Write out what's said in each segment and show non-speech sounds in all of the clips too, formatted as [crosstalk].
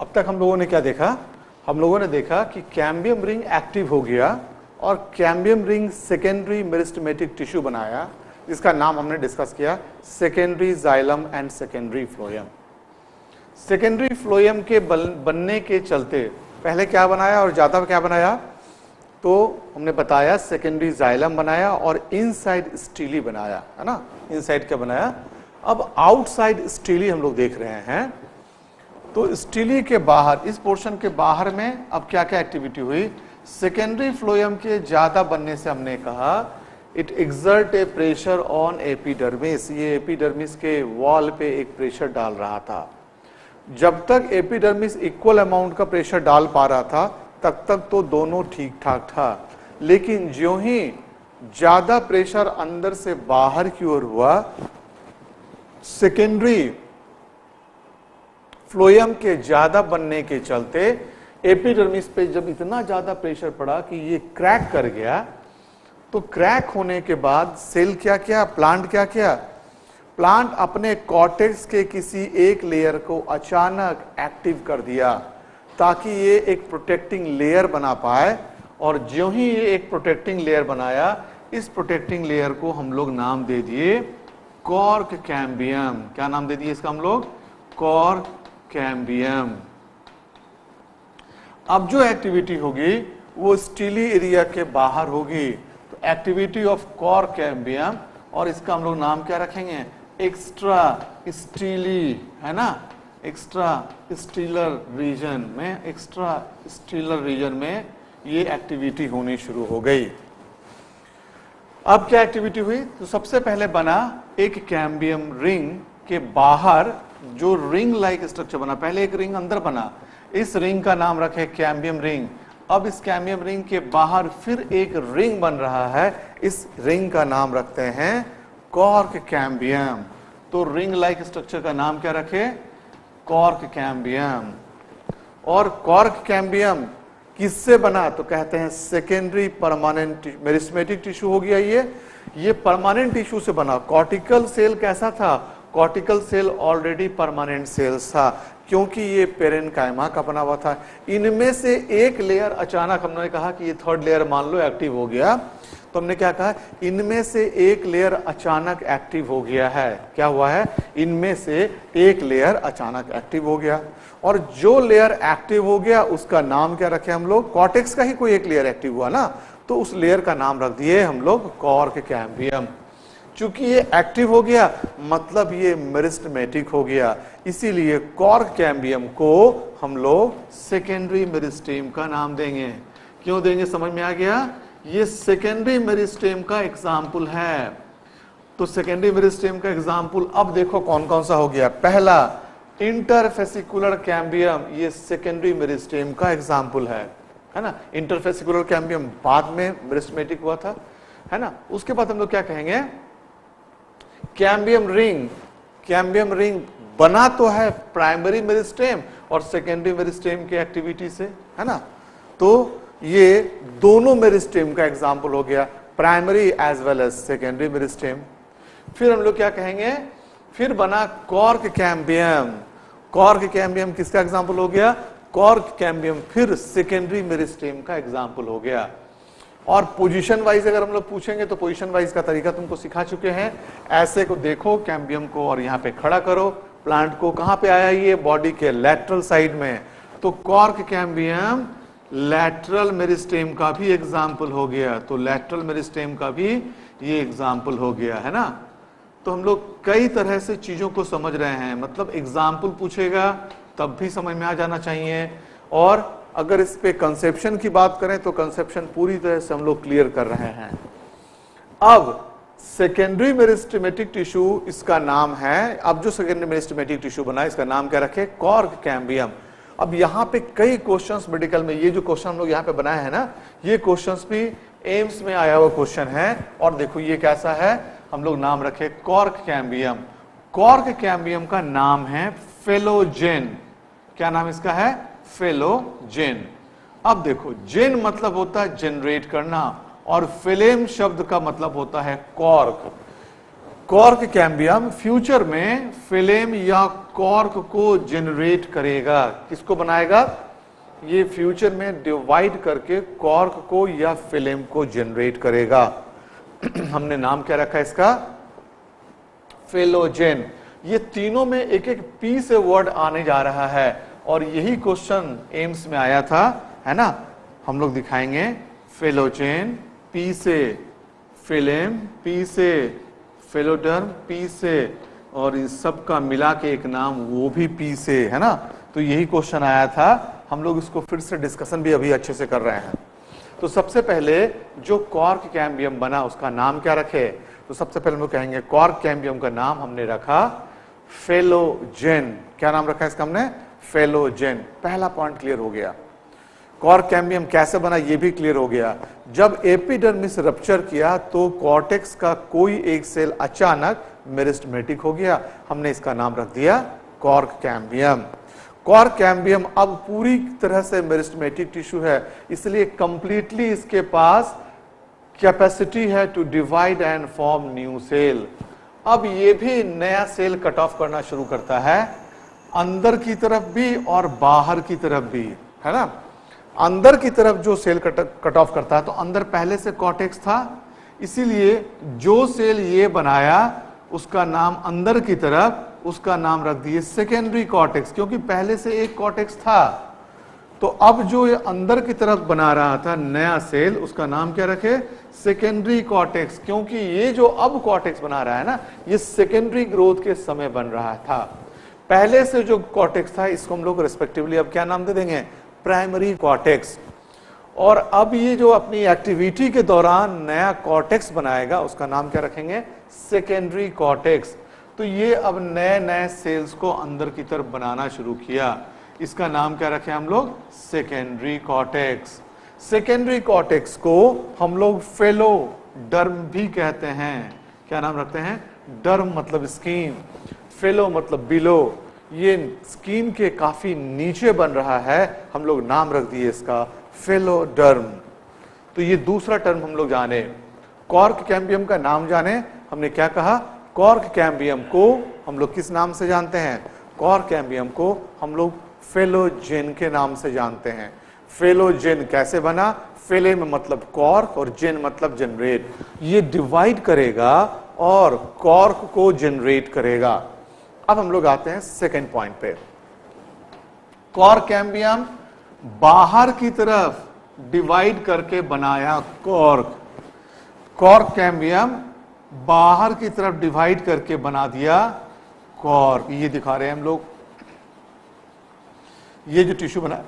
अब तक हम लोगों ने क्या देखा? हम लोगों ने देखा कि कैम्बियम रिंग एक्टिव हो गया और cambium ring secondary meristematic tissue बनाया जिसका नाम हमने डिस्कस किया secondary xylem and secondary phloem secondary phloem के बन, बनने के चलते पहले क्या बनाया और ज़्यादा क्या बनाया? तो हमने बताया सेकेंडरी जाइलम बनाया और इनसाइड स्टीली बनाया है ना? इनसाइड क्या बनाया? अब आउटसाइड स्टीली हम लोग देख रहे हैं। तो स्टीली के बाहर, इस पोर्शन के बाहर में अब क्या क्या एक्टिविटी हुई? सेकेंडरी फ्लोयम के ज़्यादा बनने से हमने कहा it exert a pressure on epidermis ये एपिडर्मिस के वॉल पे एक प्रेशर डाल रहा था। जब तक एपिडर्मिस इक्वल अमाउंट का प्रेशर डाल पा रहा था, तब तक तो दोनों ठीक ठाक था। लेकिन जो ही ज़्यादा प्रेशर अंदर से बाहर की ओर हुआ सेकेंडरी फ्लोयम के ज़्यादा बनने के चलते एपिडर्मिस पे जब इतना ज़्यादा प्रेशर पड़ा कि ये क्रैक कर गया तो क्रैक होने के बाद सेल क्या किया, प्लांट क्या किया? प्लांट अपने कॉटेक्स के किसी एक लेयर को अचानक एक्टिव कर दिया ताकि ये एक प्रोटेक्टिंग लेयर बना पाए और जो ही ये एक प्रोटेक्टिंग लेयर बनाया, इस प्रोटेक्टिंग लेयर को हम लोग नाम दे दिए कॉर्क कैम्बियम। क्या नाम दे दिए इसका हम लोग? कॉर्क कैम्बियम अब जो एक्टिविटी होगी, वो स्टीली एरिया के बाहर होगी। तो एक्टिविटी ऑफ़ कॉर कैम्बियम और इसका हम लोग नाम क्या रखेंगे? एक्स्ट्रा स्टीली है ना? एक्स्ट्रा स्टीलर रीजन में एक्स्ट्रा स्टीलर रीजन में ये एक्टिविटी होनी शुरू हो गई। अब क्या एक्टिविटी हुई? तो सबसे पहले बना एक कैम्बियम रिंग के बाहर जो रिंग लाइक स्ट्रक्चर बना, पहले एक रिंग अंदर बना, इस रिंग का नाम रखे कैम्बियम रिंग अब इस कैम्बियम रिंग के बाहर फिर एक रिंग बन रहा है, इस रिंग का नाम रखते हैं कॉर्क कैम्बियम तो रिंग लाइक स्ट्रक्चर का नाम क्या रखे? कॉर्क कैम्बियम और कॉर्क कैम्बियम किससे बना? तो कहते हैं सेकेंडरी परमानेंट मेरिस्मेटिक टिश्यू हो गया ये। ये परमानेंट टिश्यू से बना। कॉर्टिकल सेल कैसा था? Cortical cell already permanent cells था, क्योंकि ये पेरेन कायमा का बना हुआ था। इनमें से एक लेयर अचानक हमने कहा कि ये थर्ड लेयर मान लो एक्टिव हो गया। तो हमने क्या कहा? इनमें से एक लेयर अचानक एक्टिव हो गया है। क्या हुआ है? इनमें से एक लेयर अचानक एक्टिव हो गया। और जो लेयर एक्टिव हो गया, उसका नाम क्या रखे हम लोग? कॉटेक्स का ही कोई एक लेयर एक्टिव हुआ ना? तो उस लेयर का नाम रख दिए हम लोग, कॉर्क कैम्बियम। चूँकि ये एक्टिव हो गया मतलब ये मेरिस्टमेटिक हो गया। इसीलिए कॉर्क कैम्बियम को हम लोग सेकेंडरी मेरिस्टेम का नाम देंगे। क्यों देंगे, समझ में आ गया? ये सेकेंडरी मेरिस्टेम का एग्ज़ाम्पल है। तो सेकेंडरी मेरिस्टेम का एग्ज़ाम्पल अब देखो कौन कौन सा हो गया। पहला इंटरफेसिकुलर कैम्बियम ये सेकेंडरी मेरिस्टेम का एग्ज़ाम्पल है। है ना? इंटरफेसिकुलर कैम्बियम बाद में मेरिस्मेटिक हुआ था। है ना? उसके बाद हम लोग क्या कहेंगे? कैम्बियम रिंग कैम्बियम रिंग बना तो है प्राइमरी मेरिस्टेम और सेकेंडरी मेरिस्टेम की एक्टिविटी से, है ना? तो ये दोनों मेरिस्टेम का एग्ज़ाम्पल हो गया primary as well as secondary meristem फिर हम लोग क्या कहेंगे? फिर बना कॉर्क कैम्बियम कॉर्क कैम्बियम किसका एग्ज़ाम्पल हो गया? कॉर्क कैम्बियम फिर सेकेंडरी मेरिस्टेम का एग्ज़ाम्पल हो गया। और पोजीशन वाइज अगर हम लोग पूछेंगे तो पोजीशन वाइज का तरीका तुमको सिखा चुके हैं। ऐसे को देखो कैम्बियम को और यहाँ पे खड़ा करो। प्लांट को कहाँ पे आया ये? बॉडी के लेटरल साइड में। तो कॉर्क कैम्बियम लैटरल मेरिस्टेम का भी एग्ज़ाम्पल हो गया। तो लैटरल मेरिस्टेम का भी ये एग्ज़ाम्पल हो गया, है ना? तो हम लोग कई तरह से चीज़ों को समझ रहे हैं। मतलब एग्ज़ाम्पल पूछेगा, तब भी समझ में आ जाना चाहिए। और अगर इस पे कंसेप्शन की बात करें तो कंसेप्शन पूरी तरह से हम लोग क्लियर कर रहे हैं। अब सेकेंडरी मेरिस्टेमेटिक टिश्यू इसका नाम है। अब जो सेकेंडरी मेरिस्टेमेटिक टिश्यू बना, इसका नाम क्या रखे? कॉर्क कैम्बियम अब यहाँ पे कई क्वेश्चंस मेडिकल में, ये जो क्वेश्चन हम लोग यहाँ पे बनाए हैं ना, ये क्वेश्चंस भी एम्स में आया हुआ क्वेश्चन है। और देखो, ये कैसा है? हम लोग नाम रखे कॉर्क कैम्बियम कॉर्क कैम्बियम का नाम है फेलोजेन क्या नाम इसका है? फेलोजेन अब देखो, जेन मतलब होता है जनरेट करना, और फिलेम शब्द का मतलब होता है कॉर्क कॉर्क कैम्बियम फ्यूचर में फिलेम या कॉर्क को जनरेट करेगा। किसको बनाएगा? ये फ्यूचर में डिवाइड करके कॉर्क को या फिलेम को जनरेट करेगा। [clears throat] हमने नाम क्या रखा इसका? फेलोजेन ये तीनों में एक एक पी से वर्ड आने जा रहा है। और यही क्वेश्चन एम्स में आया था, है ना? हम लोग दिखाएँगे फेलोजेन पी से फिलेम पी से फेलोडर्म पी से, और इस सब का मिला के एक नाम, वो भी पी से, है ना? तो यही क्वेश्चन आया था। हम लोग इसको फिर से डिस्कशन भी अभी अच्छे से कर रहे हैं। तो सबसे पहले जो कॉर्क कैम्बियम बना, उसका नाम क्या रखे? तो सबसे पहले हम लोग कहेंगे कॉर्क कैम्बियम का नाम हमने रखा फेलोजेन क्या नाम रखा इसका हमने? फेलोजेन पहला पॉइंट क्लियर हो गया। कॉर कैम्बियम कैसे बना, ये भी क्लियर हो गया। जब एपिडर्मिस रप्चर किया तो कॉर्टेक्स का कोई एक सेल अचानक मेरिस्टमेटिक हो गया। हमने इसका नाम रख दिया कॉर्क कैम्बियम कॉर्क कैम्बियम अब पूरी तरह से मेरिस्टमेटिक टिश्यू है। इसलिए कंप्लीटली इसके पास कैपेसिटी है to divide and form new cell अब ये भी नया सेल कट ऑफ़ करना शुरू करता है। अंदर की तरफ़ भी और बाहर की तरफ़ भी, है ना? अंदर की तरफ़ जो सेल कट कट ऑफ़ करता है तो अंदर पहले से कॉटेक्स था, इसीलिए जो सेल ये बनाया, उसका नाम अंदर की तरफ़, उसका नाम रख दिए सेकेंडरी कॉटेक्स क्योंकि पहले से एक कॉटेक्स था। तो अब जो ये अंदर की तरफ़ बना रहा था नया सेल, उसका नाम क्या रखे? सेकेंडरी कॉटेक्स क्योंकि ये जो अब कॉटेक्स बना रहा है ना, ये सेकेंडरी ग्रोथ के समय बन रहा था। पहले से जो कॉटेक्स था, इसको हम लोग रिस्पेक्टिवली अब क्या नाम दे देंगे? प्राइमरी कॉटेक्स और अब ये जो अपनी एक्टिविटी के दौरान नया कॉटेक्स बनाएगा, उसका नाम क्या रखेंगे? सेकेंडरी कॉटेक्स तो ये अब नए नए सेल्स को अंदर की तरफ़ बनाना शुरू किया। इसका नाम क्या रखे हम लोग? सेकेंडरी कॉटेक्स सेकेंडरी कॉटेक्स को हम लोग फेलो डर्म भी कहते हैं। क्या नाम रखते हैं? डर्म मतलब स्कीन फेलो मतलब बिलो ये स्किन के काफ़ी नीचे बन रहा है। हम लोग नाम रख दिए इसका फेलोडर्म तो ये दूसरा टर्म हम लोग जाने। कॉर्क कैम्बियम का नाम जाने। हमने क्या कहा? कॉर्क कैम्बियम को हम लोग किस नाम से जानते हैं? कॉर्क कैम्बियम को हम लोग फेलोजेन के नाम से जानते हैं। फेलोजेन कैसे बना? फेले में मतलब कॉर्क और जेन मतलब जनरेट ये डिवाइड करेगा और कॉर्क को जनरेट करेगा। अब हम लोग आते हैं सेकेंड पॉइंट पे। कॉर कैम्बियम बाहर की तरफ़ डिवाइड करके बनाया कॉर्क कॉर्क कैम्बियम बाहर की तरफ़ डिवाइड करके बना दिया कॉर्क ये दिखा रहे हैं हम लोग। ये जो टिश्यू बना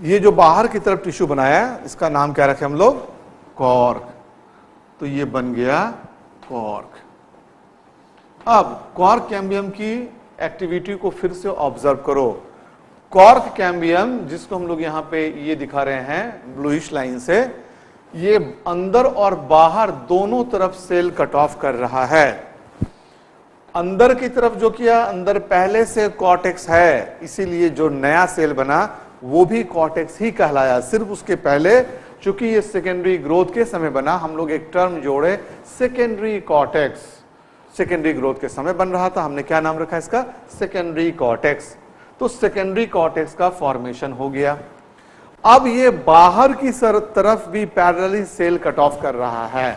ये जो बाहर की तरफ़ टिश्यू बनाया इसका नाम क्या रखे हम लोग? कॉर्क। तो ये बन गया कॉर्क। अब कॉर्क कैम्बियम की एक्टिविटी को फिर से ऑब्ज़र्व करो। कॉर्क कैम्बियम, जिसको हम लोग यहाँ पे ये दिखा रहे हैं, ब्लूइश लाइन से, ये अंदर और बाहर दोनों तरफ़ सेल कट ऑफ़ कर रहा है। अंदर की तरफ़ जो किया, अंदर पहले से कॉटेक्स है, इसीलिए जो नया सेल बना वो भी कॉटेक्स ही कहलाया। सिर्फ़ उसके पहले, चूँकि ये सेकेंडरी ग्रोथ के समय बना, हम लोग एक टर्म जोड़े सेकेंडरी कॉटेक्स सेकेंडरी ग्रोथ के समय बन रहा था, हमने क्या नाम रखा इसका? सेकेंडरी कॉटेक्स तो सेकेंडरी कॉटेक्स का फॉर्मेशन हो गया। अब ये बाहर की तरफ़ भी पैरेलली सेल कट ऑफ़ कर रहा है।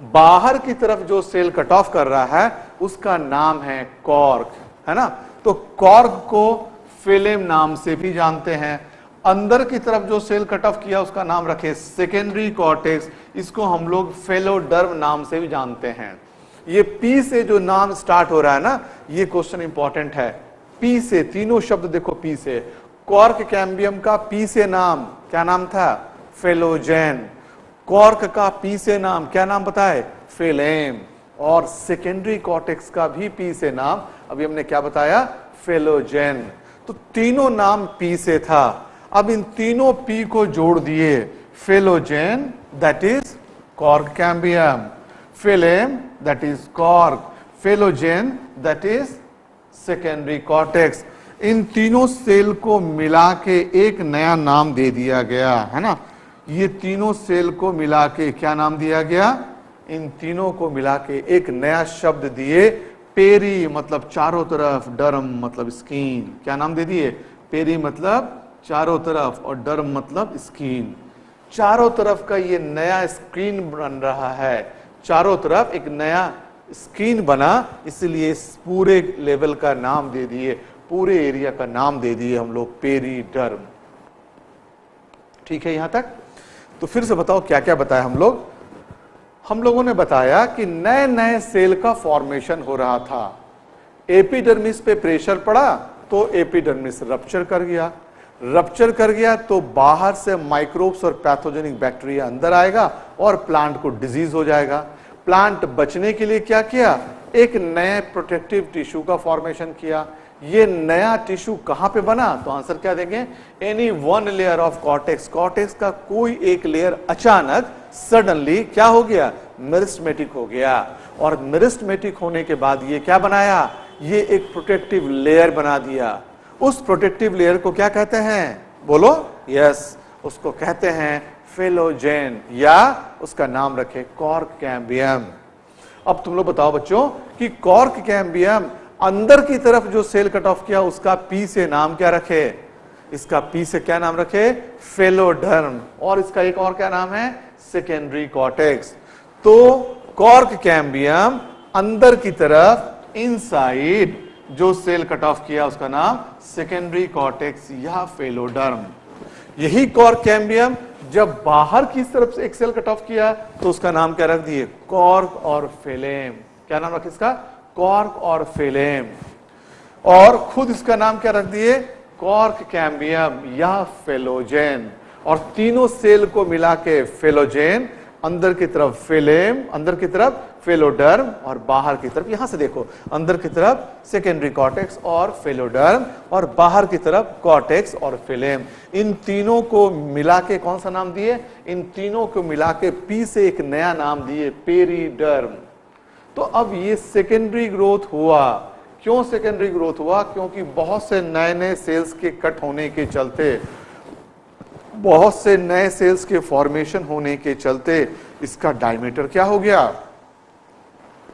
बाहर की तरफ़ जो सेल कट ऑफ़ कर रहा है, उसका नाम है कॉर्क है ना? तो कॉर्क को फिलेम नाम से भी जानते हैं। अंदर की तरफ़ जो सेल कट ऑफ़ किया, उसका नाम रखे सेकेंडरी कॉर्टेक्स इसको हम लोग फेलोडर्म नाम से भी जानते हैं। ये पी से जो नाम स्टार्ट हो रहा है ना, ये क्वेश्चन इंपॉर्टेंट है। पी से, तीनों शब्द देखो पी से। कॉर्क कैम्बियम का पी से नाम, क्या नाम था? फेलोजेन कॉर्क का पी से नाम, क्या नाम बताए? फेलेम और सेकेंडरी कॉर्टेक्स का भी पी से नाम। अभी हमने क्या बताया? फेलोजेन तो तीनों नाम पी से था। अब इन तीनों पी को जोड़ दिए। Phellogen that is cork cambium phellem that is cork phellogen that is secondary cortex इन तीनों सेल को मिला के एक नया नाम दे दिया गया, है ना? ये तीनों सेल को मिला के क्या नाम दिया गया? इन तीनों को मिला के एक नया शब्द दिए। पेरी मतलब चारों तरफ़ डरम मतलब स्कीन। क्या नाम दे दिए? पेरी मतलब चारों तरफ़ और डरम मतलब स्कीन। चारों तरफ़ का ये नया स्क्रीन बन रहा है। चारों तरफ़ एक नया स्क्रीन बना, इसलिए इस पूरे लेवल का नाम दे दिए, पूरे एरिया का नाम दे दिए हम लोग, पेरी, डर्म। ठीक है, यहाँ तक? तो फिर से बताओ क्या क्या बताया हम लोग? हम लोगों ने बताया कि नए नए सेल का फॉर्मेशन हो रहा था। एपिडर्मिस पे प्रेशर पड़ा तो एपिडर्मिस रप्चर कर गया। रप्चर कर गया तो बाहर से माइक्रोब्स और पैथोजेनिक बैक्टीरिया अंदर आएगा और प्लांट को डिज़ीज़ हो जाएगा। प्लांट बचने के लिए क्या किया? एक नए प्रोटेक्टिव टिश्यू का फॉर्मेशन किया। ये नया टिश्यू कहाँ पे बना? तो आंसर क्या देंगे? Any one layer of cortex cortex का कोई एक लेयर अचानक सडनली क्या हो गया? मेरिस्मेटिक हो गया। और मेरिस्मेटिक होने के बाद ये क्या बनाया? ये एक प्रोटेक्टिव लेयर बना दिया। उस प्रोटेक्टिव लेयर को क्या कहते हैं? बोलो यस उसको कहते हैं फेलोजेन या उसका नाम रखे कॉर्क कैम्बियम अब तुम लोग बताओ बच्चों, कि कॉर्क कैम्बियम अंदर की तरफ़ जो सेल कट ऑफ़ किया, उसका पी से नाम क्या रखे? इसका पी से क्या नाम रखे? फेलोडर्म और इसका एक और क्या नाम है? सेकेंडरी कॉटेक्स तो कॉर्क कैम्बियम अंदर की तरफ़ इनसाइड जो सेल कट ऑफ़ किया उसका नाम सेकेंडरी कॉटेक्स या फेलोडर्म यही कॉर्क कैम्बियम जब बाहर की तरफ़ से एक सेल कट ऑफ़ किया तो उसका नाम क्या रख दिए? कॉर्क और फेलेम क्या नाम रखे इसका? कॉर्क और फेलेम और खुद इसका नाम क्या रख दिए? कॉर्क कैम्बियम या फेलोजेन और तीनों सेल को मिला के फेलोजेन अंदर की तरफ़ फेलेम अंदर की तरफ़ फेलोडर्म और बाहर की तरफ़, यहाँ से देखो, अंदर की तरफ़ सेकेंडरी कॉटेक्स और फेलोडर्म और बाहर की तरफ़ कॉटेक्स और फेलेम इन तीनों को मिला के कौन सा नाम दिए? इन तीनों को मिला के पी से एक नया नाम दिए पेरीडर्म तो अब ये सेकेंडरी ग्रोथ हुआ। क्यों सेकेंडरी ग्रोथ हुआ? क्योंकि बहुत से नए नए सेल्स के कट होने के चलते बहुत से नए सेल्स के फॉर्मेशन होने के चलते इसका डायमीटर क्या हो गया?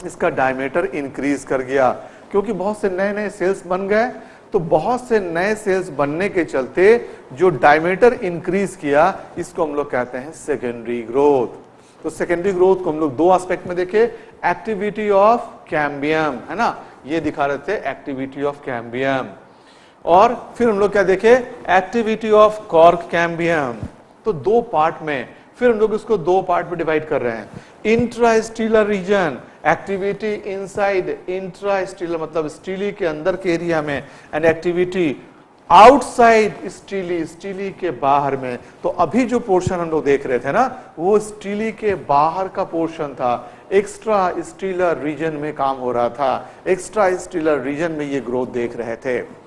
इसका डायमीटर इंक्रीज कर गया। क्योंकि बहुत से नए नए सेल्स बन गए तो बहुत से नए सेल्स बनने के चलते जो डायमीटर इंक्रीज किया, इसको हम लोग कहते हैं सेकेंडरी ग्रोथ तो सेकेंडरी ग्रोथ को हम लोग दो एस्पेक्ट में देखे एक्टिविटी ऑफ़ कैम्बियम है ना? ये दिखा रहे थे एक्टिविटी ऑफ़ कैम्बियम और फिर हम लोग क्या देखे? एक्टिविटी ऑफ़ कॉर्क कैम्बियम तो दो पार्ट में, फिर हम लोग इसको दो पार्ट में डिवाइड कर रहे हैं। Intrastelar region activity inside intrastelar मतलब स्टीली के अंदर के एरिया में। And activity outside stele stele के बाहर में। तो अभी जो पोर्शन हम लोग देख रहे थे ना, वो स्टीली के बाहर का पोर्शन था। एक्स्ट्रा स्टीलर रीजन में काम हो रहा था। एक्स्ट्रा स्टीलर रीजन में ये ग्रोथ देख रहे थे।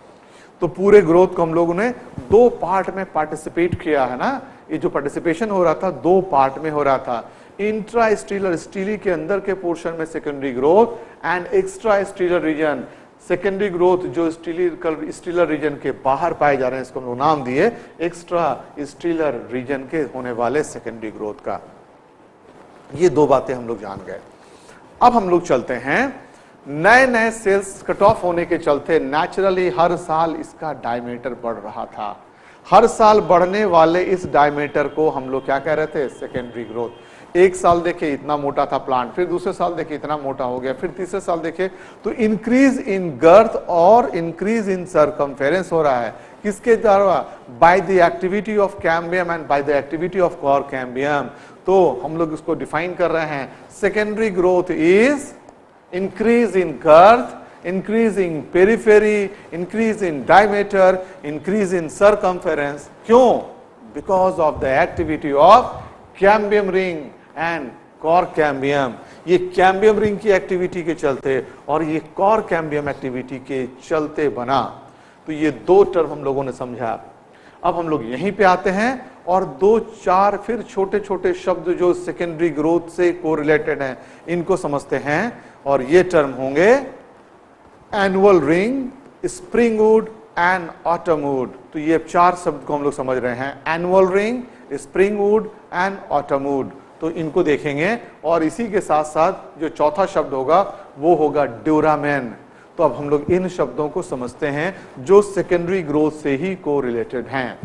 तो पूरे ग्रोथ को हम लोगों ने दो पार्ट में पार्टिसिपेट किया है ना? ये जो पार्टिसिपेशन हो रहा था, दो पार्ट में हो रहा था। इंट्रा स्टीलर स्टीली के अंदर के पोर्शन में secondary growth and extra stelar region secondary growth जो स्टीलर स्टीलर रीजन के बाहर पाए जा रहे हैं, इसको हम लोग नाम दिए एक्स्ट्रा स्टीलर रीजन के होने वाले सेकेंडरी ग्रोथ का। ये दो बातें हम लोग जान गए। अब हम लोग चलते हैं। नए नए सेल्स कट ऑफ़ होने के चलते नेचुरली हर साल इसका डायमीटर बढ़ रहा था। हर साल बढ़ने वाले इस डायमीटर को हम लोग क्या कह रहे थे? सेकेंडरी ग्रोथ एक साल देखे इतना मोटा था प्लांट फिर दूसरे साल देखे इतना मोटा हो गया, फिर तीसरे साल देखे तो इंक्रीज इन गर्थ और इंक्रीज इन सरकमफेरेंस हो रहा है। किसके द्वारा? By the activity of cambium and by the activity of cork cambium तो हम लोग इसको डिफाइन कर रहे हैं। Secondary growth is increase in girth increase in periphery increase in diameter increase in circumference क्यों because of the activity of cambium ring and cork cambium ये cambium ring की एक्टिविटी के चलते और ये कॉर कैम्बियम एक्टिविटी के चलते बना। तो ये दो टर्म हम लोगों ने समझा। अब हम लोग यहीं पे आते हैं और दो चार फिर छोटे छोटे शब्द जो सेकेंडरी ग्रोथ से कोरिलेटेड हैं, इनको समझते हैं। और ये टर्म होंगे annual ring spring wood and autumn wood तो ये चार शब्द को हम लोग समझ रहे हैं. Annual ring spring wood and autumn wood तो इनको देखेंगे और इसी के साथ साथ जो चौथा शब्द होगा, वो होगा ड्यूरामैन तो अब हम लोग इन शब्दों को समझते हैं जो सेकेंडरी ग्रोथ से ही को रिलेटेड हैं.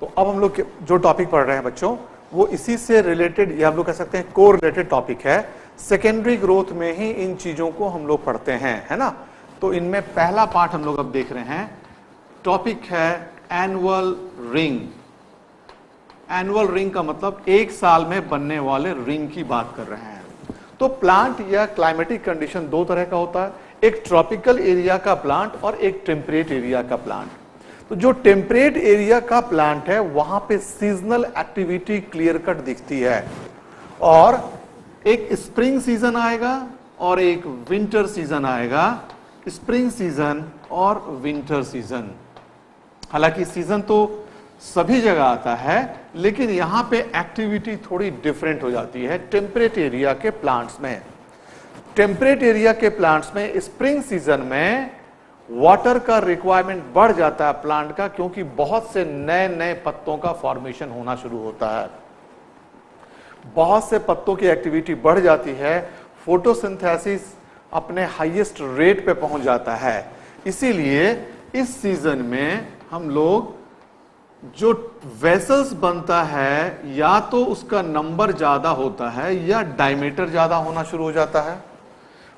तो अब हम लोग जो टॉपिक पढ़ रहे हैं बच्चों वो इसी से रिलेटेड या हम लोग कह सकते हैं को रिलेटेड टॉपिक है। सेकेंडरी ग्रोथ में ही इन चीज़ों को हम लोग पढ़ते हैं, है ना? तो इनमें पहला पार्ट हम लोग अब देख रहे हैं। टॉपिक है एनुअल रिंग एनुअल रिंग का मतलब एक साल में बनने वाले रिंग की बात कर रहे हैं। तो प्लांट या क्लाइमेटिक कंडीशन दो तरह का होता है। एक ट्रॉपिकल एरिया का प्लांट और एक टेम्परेट एरिया का प्लांट तो जो टेम्परेट एरिया का प्लांट है, वहाँ पे सीजनल एक्टिविटी क्लियर कट दिखती है। और एक स्प्रिंग सीज़न आएगा और एक विंटर सीज़न आएगा। स्प्रिंग सीज़न और विंटर सीज़न हालाँकि सीज़न तो सभी जगह आता है, लेकिन यहाँ पे एक्टिविटी थोड़ी डिफरेंट हो जाती है टेम्परेट एरिया के प्लांट्स में। टेम्परेट एरिया के प्लांट्स में स्प्रिंग सीज़न में वाटर का रिक्वायरमेंट बढ़ जाता है प्लांट का क्योंकि बहुत से नए नए पत्तों का फॉर्मेशन होना शुरू होता है। बहुत से पत्तों की एक्टिविटी बढ़ जाती है फोटोसिंथेसिस अपने हाईएस्ट रेट पे पहुँच जाता है। इसीलिए इस सीज़न में हम लोग जो वेसल्स बनता है, या तो उसका नंबर ज़्यादा होता है या डायमीटर ज़्यादा होना शुरू हो जाता है।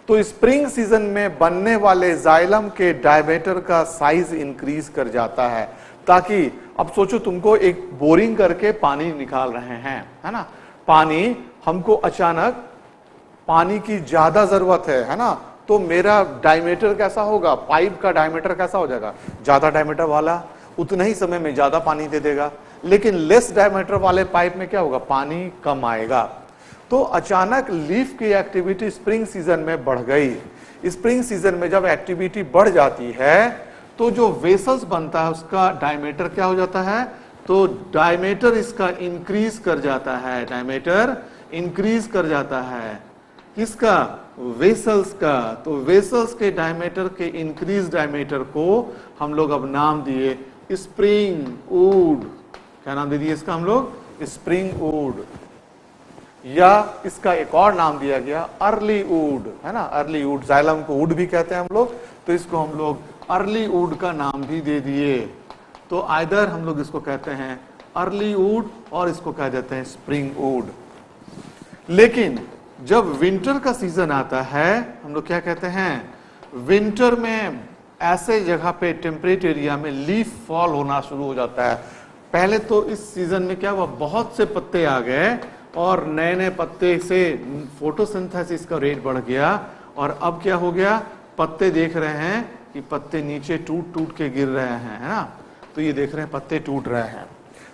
तो स्प्रिंग सीज़न में बनने वाले जाइलम के डायमीटर का साइज़ इंक्रीज कर जाता है, ताकि अब सोचो तुमको एक बोरिंग करके पानी निकाल रहे हैं, है ना? पानी, हमको अचानक पानी की ज़्यादा ज़रूरत है है ना? तो मेरा डायमीटर कैसा होगा? पाइप का डायमीटर कैसा हो जाएगा? ज़्यादा डायमीटर वाला, उतना ही समय में ज़्यादा पानी दे देगा। लेकिन लेस डायमीटर वाले पाइप में क्या होगा? पानी कम आएगा। तो अचानक लीफ की एक्टिविटी स्प्रिंग सीज़न में बढ़ गई। स्प्रिंग सीज़न में जब एक्टिविटी बढ़ जाती है तो जो वेसल्स बनता है, उसका डायमीटर क्या हो जाता है? तो डायमीटर इसका इंक्रीज कर जाता है। डायमीटर इंक्रीज कर जाता है। किसका? वेसल्स का। तो वेसल्स के डायमीटर के इंक्रीज डायमीटर को हम लोग अब नाम दिए स्प्रिंग वुड क्या नाम दे दिए इसका हम लोग? स्प्रिंग वुड या इसका एक और नाम दिया गया, अर्ली वुड है ना? अर्ली वुड जाइलम को वुड भी कहते हैं हम लोग तो इसको हम लोग अर्ली वुड का नाम भी दे दिए। तो आइदर हम लोग इसको कहते हैं अर्ली वुड और इसको कह देते हैं स्प्रिंग वुड लेकिन जब विंटर का सीज़न आता है, हम लोग क्या कहते हैं? विंटर में ऐसे जगह पे टेम्परेट एरिया में लीफ फॉल होना शुरू हो जाता है। पहले तो इस सीज़न में क्या हुआ? बहुत से पत्ते आ गए और नए नए पत्ते से फोटोसिंथेसिस का रेट बढ़ गया और अब क्या हो गया? पत्ते देख रहे हैं कि पत्ते नीचे टूट टूट के गिर रहे हैं, है ना? तो ये देख रहे हैं पत्ते टूट रहे हैं।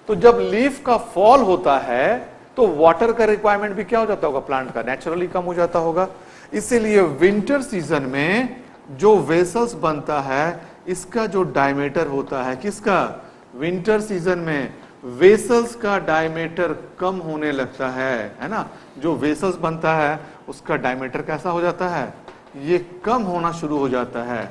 तो जब लीफ का फॉल होता है तो वाटर का रिक्वायरमेंट भी क्या हो जाता होगा? प्लांट का नेचुरली कम हो जाता होगा। इसीलिए विंटर सीज़न में जो वेसल्स बनता है, इसका जो डायमीटर होता है, किसका? विंटर सीज़न में वेसल्स का डायमीटर कम होने लगता है है ना? जो वेसल्स बनता है, उसका डायमीटर कैसा हो जाता है? ये कम होना शुरू हो जाता है।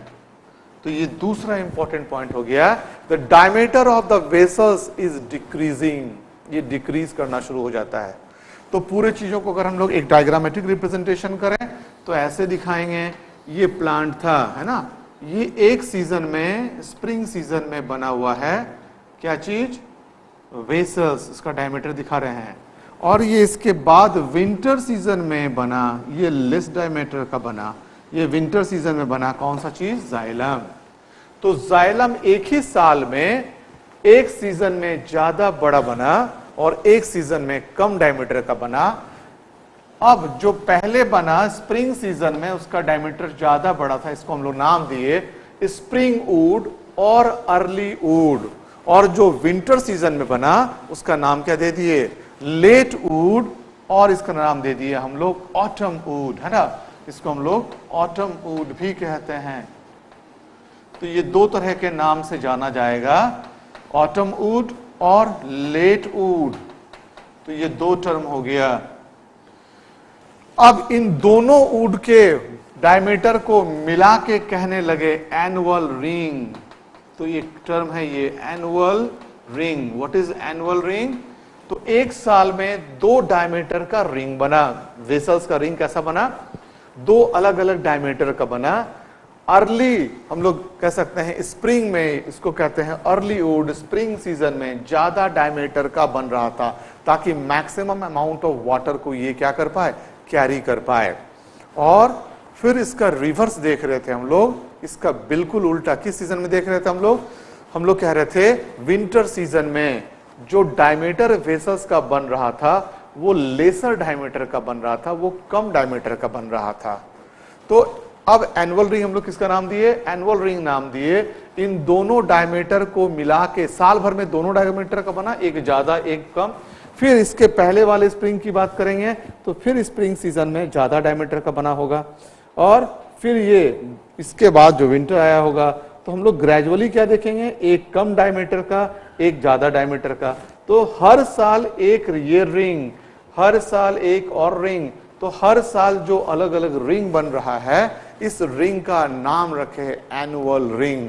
तो ये दूसरा इंपॉर्टेंट पॉइंट हो गया the diameter of the vessels is decreasing ये डिक्रीज करना शुरू हो जाता है। तो पूरे चीज़ों को अगर हम लोग एक डायग्रामेटिक रिप्रेजेंटेशन करें तो ऐसे दिखाएँगे, ये प्लांट था, है ना? ये एक सीज़न में स्प्रिंग सीज़न में बना हुआ है। क्या चीज़? वेसल्स इसका डायमीटर दिखा रहे हैं। और ये इसके बाद विंटर सीज़न में बना, ये लेस डायमीटर का बना, ये विंटर सीज़न में बना कौन सा चीज़? जाइलम तो जाइलम एक ही साल में, एक सीज़न में ज़्यादा बड़ा बना और एक सीज़न में कम डायमीटर का बना। अब जो पहले बना स्प्रिंग सीज़न में उसका डायमीटर ज़्यादा बड़ा था, इसको हम लोग नाम दिए स्प्रिंग वुड और अर्ली वुड और जो विंटर सीज़न में बना, उसका नाम क्या दे दिए? लेट वुड और इसका नाम दे दिए हम लोग ऑटम वुड है ना? इसको हम लोग ऑटम वुड भी कहते हैं। तो ये दो तरह के नाम से जाना जाएगा ऑटम वुड और लेट वुड तो ये दो टर्म हो गया। अब इन दोनों वुड के डायमीटर को मिला के कहने लगे एनुअल रिंग तो ये टर्म है ये annual ring what is annual ring तो एक साल में दो डायमीटर का रिंग बना. वेसल्स का रिंग कैसा बना? दो अलग अलग डायमीटर का बना. अर्ली हम लोग कह सकते हैं स्प्रिंग में, इसको कहते हैं अर्ली वुड स्प्रिंग सीज़न में ज़्यादा डायमीटर का बन रहा था, ताकि मैक्सिमम अमाउंट ऑफ़ वाटर को ये क्या कर पाए? कैरी कर पाए। और फिर इसका रिवर्स देख रहे थे हम लोग। इसका बिल्कुल उल्टा किस सीज़न में देख रहे थे हम लोग? हम लोग कह रहे थे विंटर सीज़न में जो डायमीटर वेसल्स का बन रहा था, वो लेसर डायमीटर का बन रहा था, वो कम डायमीटर का बन रहा था। तो अब एनुअल रिंग हम लोग किसका नाम दिए? एनुअल रिंग नाम दिए। इन दोनों डायमीटर को मिला के साल भर में दोनों डायमीटर का बना, एक ज़्यादा, एक कम। फिर इसके पहले वाले स्प्रिंग की बात करेंगे तो फिर स्प्रिंग सीज़न में ज़्यादा डायमीटर का बना होगा। और फिर ये, इसके बाद जो विंटर आया होगा तो हम लोग ग्रेजुअली क्या देखेंगे? एक कम डायमीटर का, एक ज़्यादा डायमीटर का। तो हर साल एक ये रिंग हर साल एक और रिंग तो हर साल जो अलग अलग रिंग बन रहा है, इस रिंग का नाम रखे एनुअल रिंग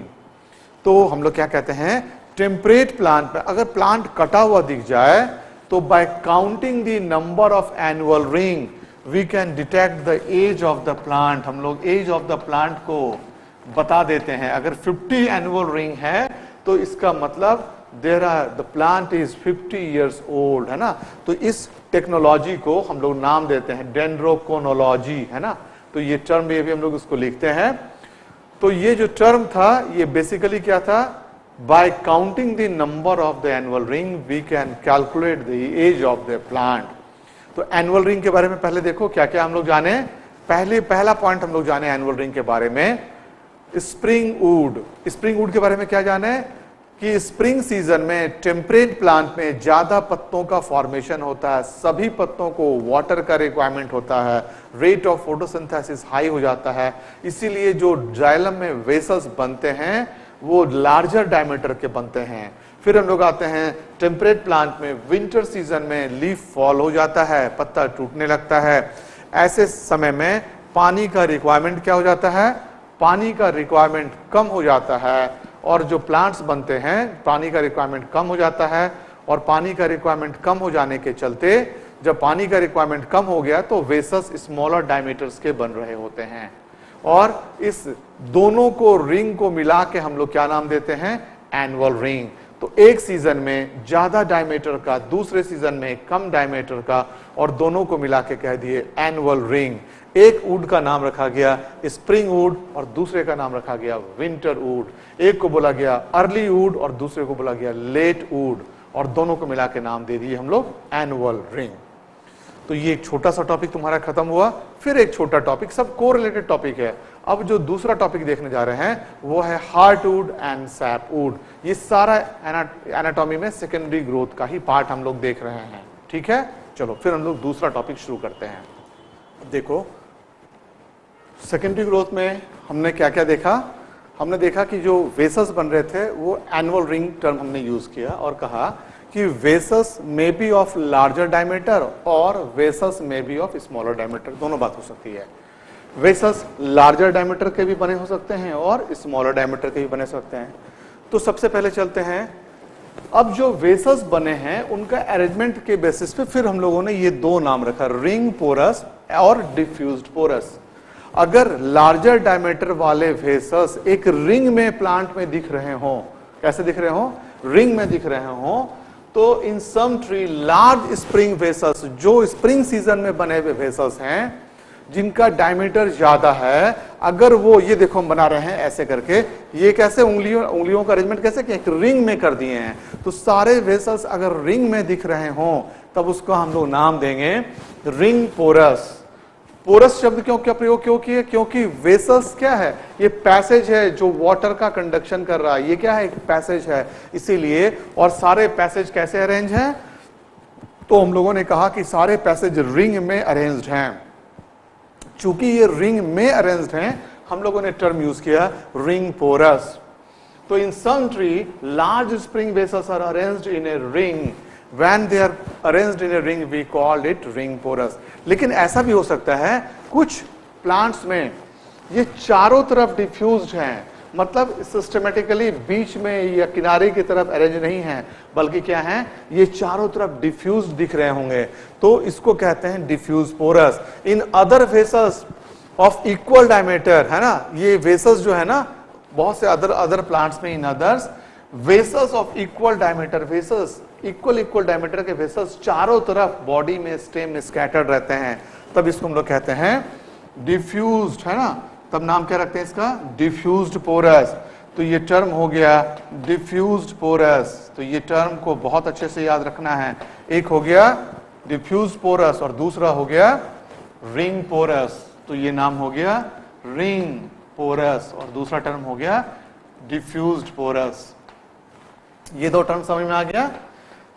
तो हम लोग क्या कहते हैं? टेम्परेट प्लांट में अगर प्लांट कटा हुआ दिख जाए तो by counting the number of annual ring we can detect the age of the plant हम लोग एज ऑफ़ द प्लांट को बता देते हैं। अगर 50 एनुअल रिंग है तो इसका मतलब there are the plant is 50 years old है ना? तो इस टेक्नोलॉजी को हम लोग नाम देते हैं डेंड्रोकोनोलॉजी है ना? तो ये टर्म ये भी हम लोग इसको लिखते हैं। तो ये जो टर्म था, ये बेसिकली क्या था? By counting the number of the annual ring we can calculate the age of the plant तो एनुअल रिंग के बारे में पहले देखो क्या क्या हम लोग जाने? पहले, पहला पॉइंट हम लोग जाने एनुअल रिंग के बारे में। स्प्रिंग वुड स्प्रिंग वुड के बारे में क्या जाने? कि स्प्रिंग सीज़न में टेम्परेट प्लांट में ज़्यादा पत्तों का फॉर्मेशन होता है। सभी पत्तों को वाटर का रिक्वायरमेंट होता है। रेट ऑफ़ फोटोसिंथेसिस हाई हो जाता है। इसीलिए जो जाइलम में वेसल्स बनते हैं, वो लार्जर डायमीटर के बनते हैं। फिर हम लोग आते हैं टेम्परेट प्लांट में विंटर सीज़न में लीफ फॉल हो जाता है, पत्ता टूटने लगता है। ऐसे समय में पानी का रिक्वायरमेंट क्या हो जाता है? पानी का रिक्वायरमेंट कम हो जाता है और जो प्लांट्स बनते हैं, पानी का रिक्वायरमेंट कम हो जाता है और पानी का रिक्वायरमेंट कम हो जाने के चलते जब पानी का रिक्वायरमेंट कम हो गया तो वेसस स्मॉलर डायमीटर्स के बन रहे होते हैं। और इस दोनों को रिंग को मिला के हम लोग क्या नाम देते हैं? एनुअल रिंग तो एक सीज़न में ज़्यादा डायमीटर का, दूसरे सीज़न में कम डायमीटर का और दोनों को मिला के कह दिए एनुअल रिंग एक वुड का नाम रखा गया स्प्रिंग वुड और दूसरे का नाम रखा गया विंटर वुड एक को बोला गया अर्ली वुड और दूसरे को बोला गया लेट वुड और दोनों को मिला के नाम दे दिए हम लोग एनुअल रिंग तो ये एक छोटा सा टॉपिक तुम्हारा खत्म हुआ, फिर एक छोटा टॉपिक सबको रिलेटेड टॉपिक है। अब जो दूसरा टॉपिक देखने जा रहे हैं, वो है heart would and SAP would ये सारा एनाटॉमी में सेकेंडरी ग्रोथ का ही पार्ट हम लोग देख रहे हैं। ठीक है? चलो, फिर हम लोग दूसरा टॉपिक शुरू करते हैं। देखो सेकेंडरी ग्रोथ में हमने क्या क्या देखा? हमने देखा कि जो वेसस बन रहे थे, वो एनुअल रिंग टर्म हमने यूज़ किया और कहा कि वेसस may be of larger diameter और वेसस may be of smaller diameter दोनों बात हो सकती है। वेसस लार्जर डायमीटर के भी बने हो सकते हैं और स्मॉलर डायमीटर के भी बने सकते हैं। तो सबसे पहले चलते हैं। अब जो वेसस बने हैं, उनका अरेंजमेंट के बेसिस पे फिर हम लोगों ने ये दो नाम रखा रिंग पोरस और डिफ्यूज पोरस अगर लार्जर डायमीटर वाले वेसस एक रिंग में प्लांट में दिख रहे हो, कैसे दिख रहे हो? रिंग में दिख रहे हो तो in some tree large spring वेसस जो स्प्रिंग सीज़न में बने हुए वेसस हैं जिनका डायमीटर ज़्यादा है, अगर वो, ये देखो हम बना रहे हैं ऐसे करके, ये कैसे उंगलियों उंगलियों का अरेंजमेंट कैसे कि एक रिंग में कर दिए हैं। तो सारे वेसल्स अगर रिंग में दिख रहे हो, तब उसको हम लोग नाम देंगे रिंग पोरस पोरस शब्द क्यों, क्या प्रयोग क्यों किए? क्योंकि वेसल्स क्या है? ये पैसेज है जो वाटर का कंडक्शन कर रहा है। ये क्या है? एक पैसेज है। इसीलिए, और सारे पैसेज कैसे अरेंज हैं? तो हम लोगों ने कहा कि सारे पैसेज रिंग में अरेंज्ड हैं। चूँकि ये रिंग में अरेंज्ड हैं, हम लोगों ने टर्म यूज़ किया रिंग पोरस। तो in some tree large spring bases are arranged in a ring when they are arranged in a ring we called it ring porous लेकिन ऐसा भी हो सकता है, कुछ प्लांट्स में ये चारों तरफ़ डिफ्यूज हैं। मतलब सिस्टमेटिकली बीच में या किनारे की तरफ़ अरेंज नहीं है, बल्कि क्या है, ये चारों तरफ़ डिफ्यूज दिख रहे होंगे। तो इसको कहते हैं diffuse porous in other vessels of equal diameter है ना, ये वेसल्स जो है ना, बहुत से अदर अदर प्लांट्स में in others vessels of equal diameter vessels equal equal diameter के वेसल्स चारों तरफ़ बॉडी में स्टेम में स्कैटर्ड रहते हैं। तब इसको हम लोग कहते हैं डिफ्यूज्ड है ना। तब नाम क्या रखते हैं इसका? डिफ्यूज पोरस तो ये टर्म हो गया डिफ्यूज पोरस तो ये टर्म को बहुत अच्छे से याद रखना है। एक हो गया डिफ्यूज पोरस और दूसरा हो गया रिंग पोरस तो ये नाम हो गया रिंग पोरस और दूसरा टर्म हो गया डिफ्यूज पोरस ये दो टर्म समझ में आ गया?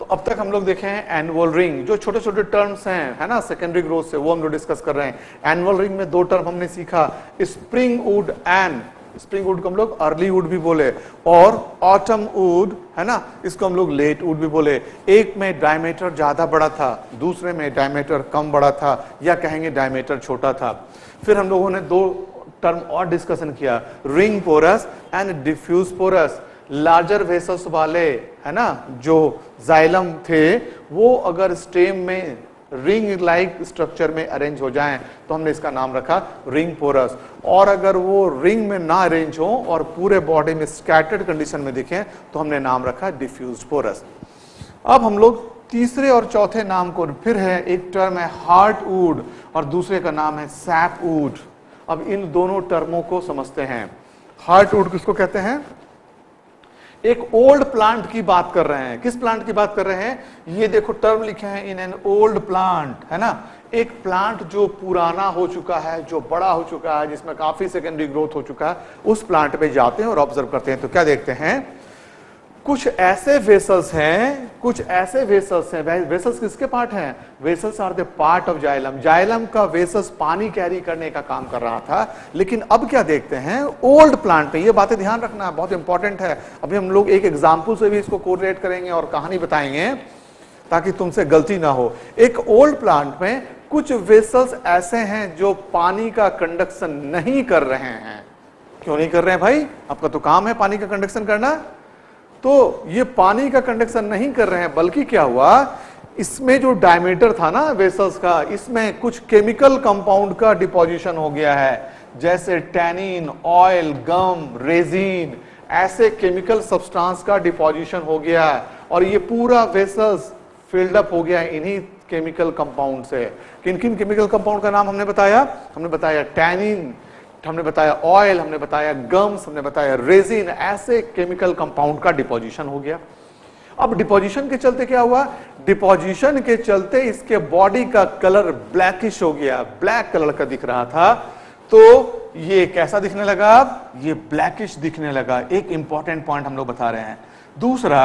तो अब तक हम लोग देखे हैं एनुअल रिंग जो छोटे छोटे टर्म्स हैं, है ना सेकेंडरी ग्रोथ से, वो हम लोग डिस्कस कर रहे हैं। एनुअल रिंग में दो टर्म हमने सीखा spring wood and spring wood को हम लोग अर्ली वुड भी बोले, और ऑटम वुड है ना, इसको हम लोग लेट वुड भी बोले। एक में डायमीटर ज़्यादा बड़ा था, दूसरे में डायमीटर कम बड़ा था, या कहेंगे डायमीटर छोटा था। फिर हम लोगों ने दो टर्म और डिस्कशन किया ring porous and diffuse porous larger vessels वाले, है ना, जो जाइलम थे, वो अगर स्टेम में रिंग लाइक स्ट्रक्चर में अरेंज हो जाएँ तो हमने इसका नाम रखा रिंग पोरस। और अगर वो रिंग में ना अरेंज हो और पूरे बॉडी में स्कैटर्ड कंडीशन में दिखे तो हमने नाम रखा डिफ्यूज पोरस। अब हम लोग तीसरे और चौथे नाम को फिर है, एक टर्म है हार्ट वुड और दूसरे का नाम है सैप वुड अब इन दोनों टर्मों को समझते हैं। हार्ट वुड किसको कहते हैं? एक ओल्ड प्लांट की बात कर रहे हैं। किस प्लांट की बात कर रहे हैं? ये देखो टर्म लिखे हैं इन एन ओल्ड प्लांट है ना? एक प्लांट जो पुराना हो चुका है, जो बड़ा हो चुका है, जिसमें काफ़ी सेकेंडरी ग्रोथ हो चुका है, उस प्लांट पे जाते हैं और ऑब्ज़र्व करते हैं। तो क्या देखते हैं? कुछ ऐसे वेसल्स हैं, कुछ ऐसे वेसल्स हैं वेसल्स किसके पार्ट हैं? Vessels are the part of xylem. Xylem का वेसल्स पानी कैरी करने का काम कर रहा था, लेकिन अब क्या देखते हैं? ओल्ड प्लांट पे ये बातें ध्यान रखना बहुत इंपॉर्टेंट है। अभी हम लोग एक एग्ज़ाम्पल से भी इसको कोरिलेट करेंगे और कहानी बताएँगे, ताकि तुमसे गलती ना हो। एक ओल्ड प्लांट में कुछ वेसल्स ऐसे हैं जो पानी का कंडक्शन नहीं कर रहे हैं। क्यों नहीं कर रहे हैं भाई? आपका तो काम है पानी का कंडक्शन करना। तो ये पानी का कंडक्शन नहीं कर रहे हैं, बल्कि क्या हुआ? इसमें जो डायमीटर था ना वेसल्स का, इसमें कुछ केमिकल कंपाउंड का डिपोजिशन हो गया है। जैसे टैनिन ऑयल गम रेजिन ऐसे केमिकल सब्सटेंस का डिपोजिशन हो गया है। और ये पूरा वेसल्स फिल्ड अप हो गया है इन्हीं केमिकल कंपाउंड से। किन किन केमिकल कंपाउंड का नाम हमने बताया? हमने बताया टैनिन हमने बताया ऑयल हमने बताया गम्स हमने बताया रेजिन ऐसे केमिकल कंपाउंड का डिपोजिशन हो गया। अब डिपोजिशन के चलते क्या हुआ? डिपोजिशन के चलते इसके बॉडी का कलर ब्लैकिश हो गया। ब्लैक कलर का दिख रहा था। तो ये कैसा दिखने लगा? ये ब्लैकिश दिखने लगा। एक इंपॉर्टेंट पॉइंट हम लोग बता रहे हैं। दूसरा,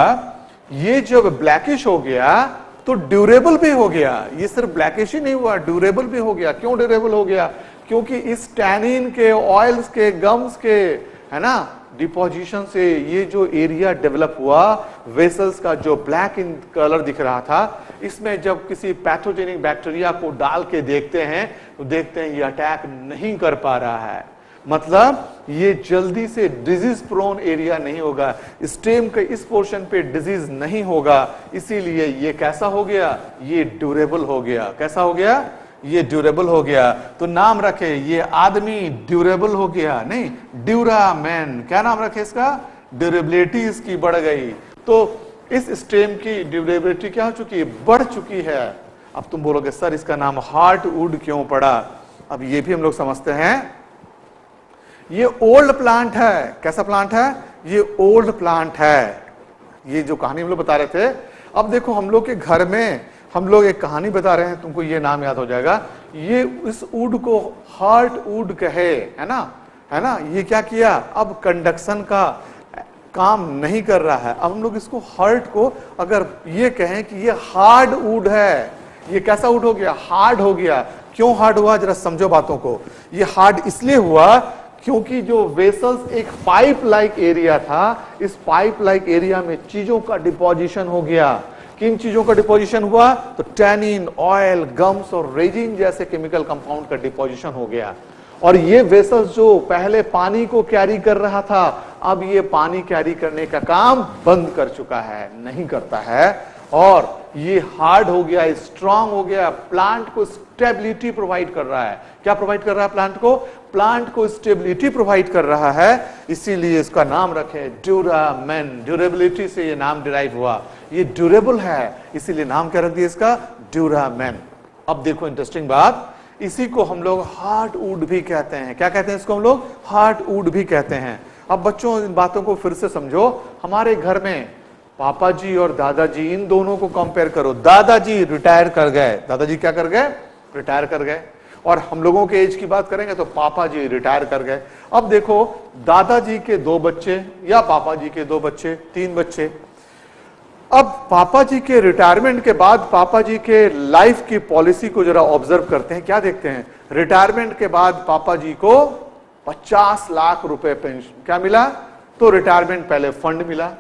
ये जब ब्लैकिश हो गया तो ड्यूरेबल भी हो गया। ये सिर्फ़ ब्लैकिश ही नहीं हुआ ड्यूरेबल भी हो गया। क्यों ड्यूरेबल हो गया? क्योंकि इस टैनिन के ऑयल्स के गम्स के, है ना डिपोजिशन से ये जो एरिया डेवलप हुआ वेसल्स का जो ब्लैक इन कलर दिख रहा था, इसमें जब किसी पैथोजेनिक बैक्टीरिया को डाल के देखते हैं तो देखते हैं ये अटैक नहीं कर पा रहा है। मतलब ये जल्दी से डिज़ीज़ प्रोन एरिया नहीं होगा स्टेम के इस पोर्शन पे डिज़ीज़ नहीं होगा, इसीलिए ये कैसा हो गया? ये ड्यूरेबल हो गया। कैसा हो गया? ये ड्यूरेबल हो गया तो नाम रखे, ये आदमी ड्यूरेबल हो गया। नहीं ड्यूरा मैन क्या नाम रखे इसका? ड्यूरेबिलिटी इसकी बढ़ गई। तो इस स्टेम की ड्यूरेबिलिटी क्या हो चुकी है? बढ़ चुकी है। अब तुम बोलोगे, सर, इसका नाम हार्ट वुड क्यों पड़ा? अब ये भी हम लोग समझते हैं। ये ओल्ड प्लांट है। कैसा प्लांट है? ये ओल्ड प्लांट है। ये जो कहानी हम लोग बता रहे थे, अब देखो, हम लोग के घर में हम लोग एक कहानी बता रहे हैं, तुमको ये नाम याद हो जाएगा। ये इस वुड को हार्ट वुड कहे, है ना? है ना? ये क्या किया? अब कंडक्शन का काम नहीं कर रहा है। अब हम लोग इसको हार्ट को अगर ये कहें कि ये हार्ड वुड है, ये कैसा वुड हो गया? हार्ड हो गया। क्यों हार्ड हुआ? जरा समझो बातों को। ये हार्ड इसलिए हुआ क्योंकि जो वेसल्स एक पाइप लाइक एरिया था, इस पाइप लाइक एरिया में चीज़ों का डिपोजिशन हो गया। किन चीज़ों का डिपोजिशन हुआ? तो टैनिन, ऑयल, गम्स और रेजिन जैसे केमिकल कंपाउंड का डिपोजिशन हो गया। और ये वेसल्स जो पहले पानी को कैरी कर रहा था, अब ये पानी कैरी करने का काम बंद कर चुका है, नहीं करता है। और ये हार्ड हो गया, स्ट्रांग हो गया, प्लांट को स्टेबिलिटी प्रोवाइड कर रहा है। क्या प्रोवाइड कर रहा है प्लांट को? प्लांट को स्टेबिलिटी प्रोवाइड कर रहा है। इसीलिए इसका नाम रखे ड्यूरामेन ड्यूरेबिलिटी से ये नाम डिराइव हुआ। ये ड्यूरेबल है। इसीलिए नाम क्या रख दिया इसका? ड्यूरामेन अब देखो इंटरेस्टिंग बात। इसी को हम लोग हार्ट वुड भी कहते हैं। क्या कहते हैं इसको हम लोग? हार्ट वुड भी कहते हैं। अब बच्चों, इन बातों को फिर से समझो। हमारे घर में पापा जी और दादाजी इन दोनों को कंपेयर करो। दादाजी रिटायर कर गए। दादाजी क्या कर गए? रिटायर कर गए। और हम लोगों के एज की बात करेंगे तो पापा जी रिटायर कर गए। अब देखो, दादाजी के दो बच्चे या पापा जी के दो बच्चे, तीन बच्चे। अब पापा जी के रिटायरमेंट के बाद पापा जी के लाइफ की पॉलिसी को जरा ऑब्ज़र्व करते हैं, क्या देखते हैं? रिटायरमेंट के बाद पापा जी को 50 लाख रुपए पेंशन क्या मिला? तो रिटायरमेंट पहले फंड मिला।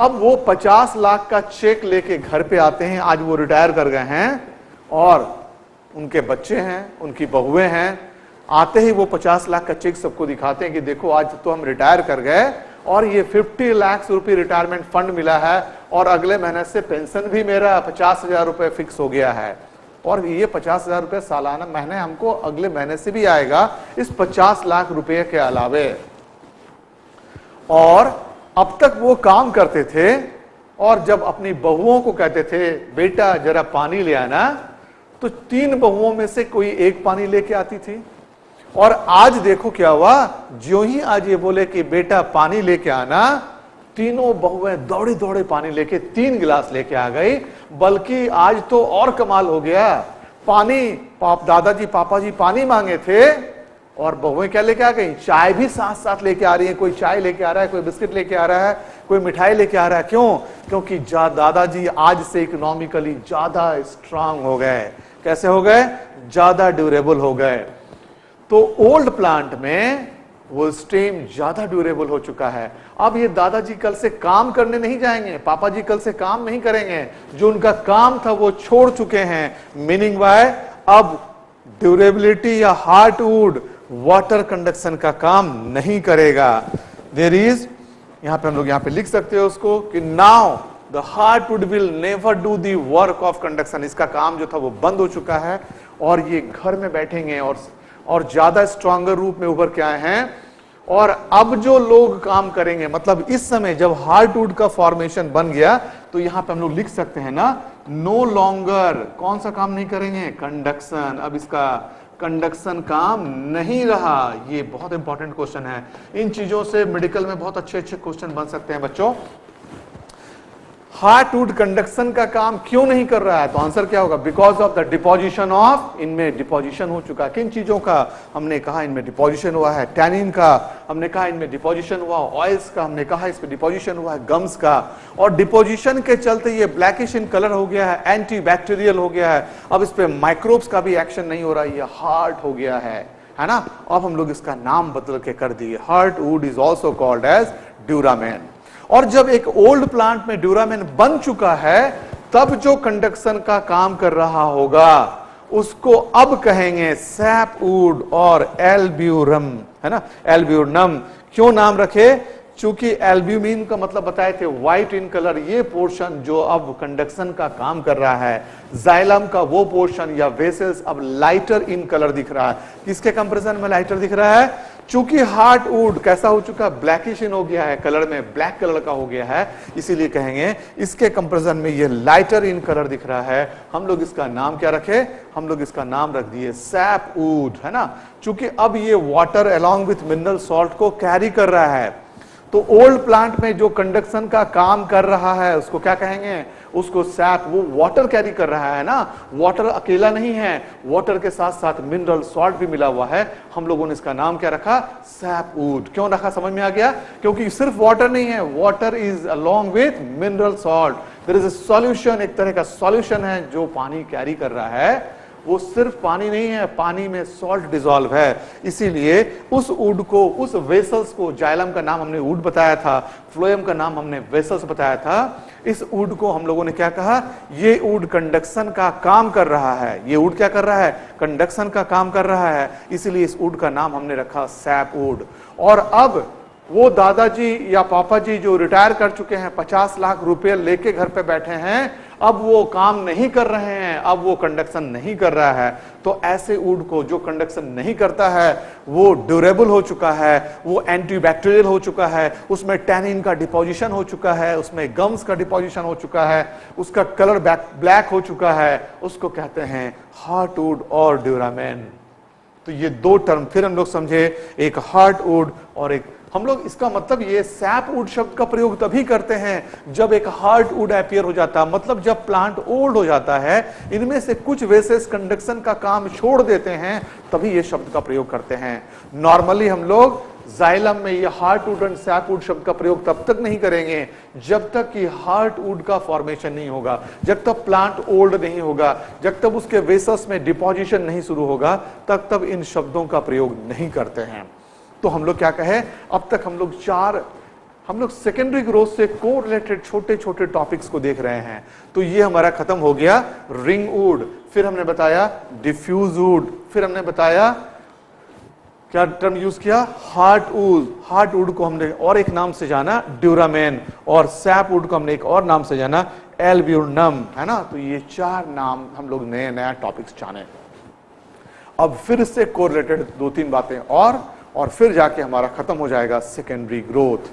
अब वो 50 लाख का चेक लेके घर पे आते हैं, आज वो रिटायर कर गए हैं। और उनके बच्चे हैं, उनकी बहुएँ हैं, आते ही वो 50 लाख का चेक सबको दिखाते हैं कि देखो आज तो हम रिटायर कर गए और ये 50 लाख रुपए रिटायरमेंट फंड मिला है और अगले महीने से पेंशन भी मेरा पचास हज़ार रुपए फिक्स हो गया है। और ये पचास हज़ार रुपए सालाना महीने हमको अगले महीने से भी आएगा इस पचास लाख रुपए के अलावे। और अब तक वो काम करते थे और जब अपनी बहुओं को कहते थे, बेटा जरा पानी ले आना। तो तीन बहुओं में से कोई एक पानी लेके आती थी। और आज देखो क्या हुआ जो ही आज ये बोले कि बेटा पानी लेके आना, तीनों बहुएँ दौड़े दौड़े पानी लेके तीन गिलास लेके आ गई, बल्कि आज तो और कमाल हो गया। पानी, पाप, दादाजी पापा जी पानी मांगे थे, और बहुएँ क्या लेके आ गई? चाय भी साथ साथ लेके आ रही है। कोई चाय लेके आ रहा है, कोई बिस्किट लेके आ रहा है, कोई मिठाई लेके आ रहा है। क्यों? क्योंकि दादाजी आज से इकोनॉमिकली ज़्यादा स्ट्रांग हो गए। कैसे हो गए? ज़्यादा ड्यूरेबल हो गए। तो ओल्ड प्लांट में वो स्टेम ज़्यादा ड्यूरेबल हो चुका है। अब ये दादाजी कल से काम करने नहीं जाएँगे पापा जी कल से काम नहीं करेंगे। जो उनका काम था वो छोड़ चुके हैं। मीनिंग वाय अब ड्यूरेबिलिटी या हार्ट वुड वाटर कंडक्शन का काम नहीं करेगा। देर इज़ यहाँ पे हम लोग यहाँ पे लिख सकते हो उसको कि now the heart wood will never do the work of conduction इसका काम जो था वो बंद हो चुका है और ये घर में बैठेंगे और और ज़्यादा स्ट्रांगर रूप में उभर के आए हैं। और अब जो लोग काम करेंगे मतलब इस समय जब हार्टवुड का फॉर्मेशन बन गया तो यहाँ पे हम लोग लिख सकते हैं ना नो लॉन्गर कौन सा काम नहीं करेंगे? कंडक्शन अब इसका कंडक्शन काम नहीं रहा। ये बहुत इंपॉर्टेंट क्वेश्चन है। इन चीज़ों से मेडिकल में बहुत अच्छे अच्छे क्वेश्चन बन सकते हैं बच्चों। हार्ट वुड कंडक्शन का काम क्यों नहीं कर रहा है? तो आंसर क्या होगा? Because of the deposition of इनमें डिपोजिशन हो चुका। है किन चीज़ों का हमने कहा इनमें डिपोजिशन हुआ है? टैनिन का हमने कहा इनमें डिपोजिशन हुआ। ऑयल्स का हमने कहा इसमें डिपोजिशन हुआ है। गम्स का। और डिपोजिशन के चलते ये ब्लैकिश इन कलर हो गया है। एंटी बैक्टीरियल हो गया है। अब इस पर माइक्रोब्स का भी एक्शन नहीं हो रहा। है ये हार्ट हो गया है। है ना? अब हम लोग इसका नाम बदल के कर दिए। Heart wood is also called as duramen और जब एक ओल्ड प्लांट में ड्यूरामेन बन चुका है, तब जो कंडक्शन का काम कर रहा होगा, उसको अब कहेंगे सैपवुड और एल्ब्यूरम, है ना? एल्ब्यूरनम। क्यों नाम रखे? चूँकि एल्ब्यूमिन का मतलब बताए थे व्हाइट इन कलर ये पोर्शन जो अब कंडक्शन का काम कर रहा है जाइलम का वो पोर्शन या वेसल्स अब लाइटर इन कलर दिख रहा है। किसके कंपेरिजन में लाइटर दिख रहा है? चूँकि हार्ट वुड कैसा हो चुका है ब्लैकिश इन हो गया है कलर में ब्लैक कलर का हो गया है, इसीलिए कहेंगे, इसके कंपेरिजन में ये लाइटर इन कलर दिख रहा है। हम लोग इसका नाम क्या रखे? हम लोग इसका नाम रख दिए सैप वुड है ना? चूँकि अब ये water along with mineral salt को कैरी कर रहा है। तो ओल्ड प्लांट में जो कंडक्शन का काम कर रहा है, उसको क्या कहेंगे? उसको सैप वो वाटर कैरी कर रहा है ना? वाटर अकेला नहीं है। वाटर के साथ साथ मिनरल सॉल्ट भी मिला हुआ है। हम लोगों ने इसका नाम क्या रखा? सैप वुड क्यों रखा? समझ में आ गया? क्योंकि सिर्फ़ वाटर नहीं है। Water is along with mineral salt there is a solution एक तरह का सॉल्यूशन है जो पानी कैरी कर रहा है। वो सिर्फ़ पानी नहीं है, पानी में सॉल्ट डिजोल्व है। इसीलिए उस ऊड को, उस वेसल्स को, जाइलम का नाम हमने ऊड बताया था, फ्लोएम का नाम हमने वेसल्स बताया था, इस ऊड को हम लोगों ने क्या कहा? ये ऊड कंडक्शन का काम कर रहा है। ये ऊड क्या कर रहा है? कंडक्शन का काम कर रहा है। इसीलिए इस ऊड का नाम हमने रखा सैप ऊड और अब वो दादाजी या पापा जी जो रिटायर कर चुके हैं, पचास लाख रुपए लेके घर पे बैठे हैं अब वो काम नहीं कर रहे हैं, अब वो कंडक्शन नहीं कर रहा है। तो ऐसे ऊड को जो कंडक्शन नहीं करता है, वो ड्यूरेबल हो चुका है, वो एंटीबैक्टीरियल हो चुका है, उसमें टैनिन का डिपोजिशन हो चुका है, उसमें गम्स का डिपोजिशन हो चुका है, उसका कलर ब्लैक हो चुका है, उसको कहते हैं हार्ट वुड और ड्यूरामेन तो ये दो टर्म फिर हम लोग समझे, एक हार्ट वुड और एक हम लोग इसका मतलब ये सैप वुड शब्द का प्रयोग तभी करते हैं जब एक हार्ट वुड अपियर हो जाता है। मतलब जब प्लांट ओल्ड हो जाता है, इनमें से कुछ वेसेस कंडक्शन का काम छोड़ देते हैं, तभी ये शब्द का प्रयोग करते हैं। नॉर्मली हम लोग जाइलम में ये heart wood and sap wood शब्द का प्रयोग तब तक नहीं करेंगे जब तक कि हार्ट वुड का फॉर्मेशन नहीं होगा, जब तक प्लांट ओल्ड नहीं होगा, जब तक उसके वेसस में डिपोजिशन नहीं शुरू होगा, तब तब इन शब्दों का प्रयोग नहीं करते हैं। तो हम लोग क्या कहे? अब तक हम लोग चार, हम लोग सेकेंडरी ग्रोथ से को रिलेटेड छोटे छोटे टॉपिक्स को देख रहे हैं। तो ये हमारा खत्म हो गया। रिंग वुड फिर हमने बताया डिफ्यूज वुड फिर हमने बताया क्या टर्म यूज़ किया? हार्ट वुड हार्ट वुड को हमने और एक नाम से जाना ड्यूरामेन, और सैप वुड को हमने एक और नाम से जाना एलब्यूनम है ना? तो ये चार नाम हम लोग नए, नया टॉपिक्स जाने। अब फिर से कोरिलेटेड दो तीन बातें और और फिर जाके हमारा खत्म हो जाएगा सेकेंडरी ग्रोथ